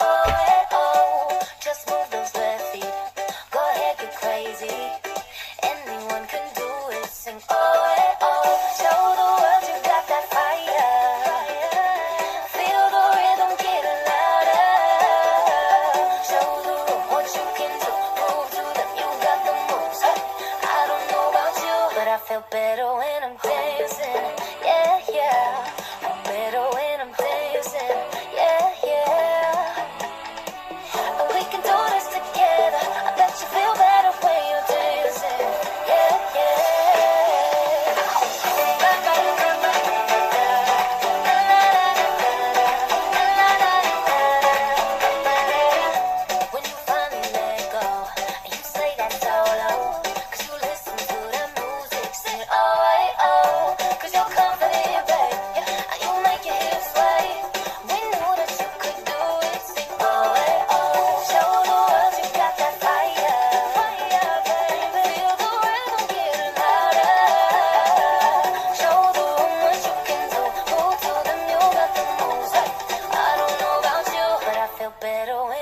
oh eh, oh. Just move those feet. Go ahead, get crazy. Anyone can do it. Sing oh eh, oh. Show the world you got that fire. Feel the rhythm louder. Show the what you can do. To them you got the moves. I don't know about you, but I feel better when I'm dancing. little